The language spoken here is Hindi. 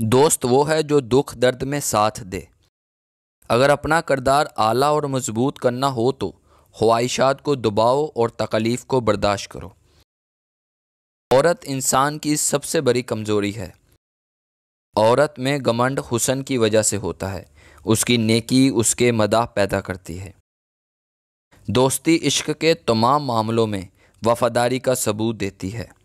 दोस्त वो है जो दुख दर्द में साथ दे। अगर अपना करदार आला और मज़बूत करना हो तो ख्वाहिशात को दबाओ और तकलीफ़ को बर्दाश्त करो। औरत इंसान की सबसे बड़ी कमज़ोरी है। औरत में गमंड हुसन की वजह से होता है। उसकी नेकी उसके मदाह पैदा करती है। दोस्ती इश्क के तमाम मामलों में वफादारी का सबूत देती है।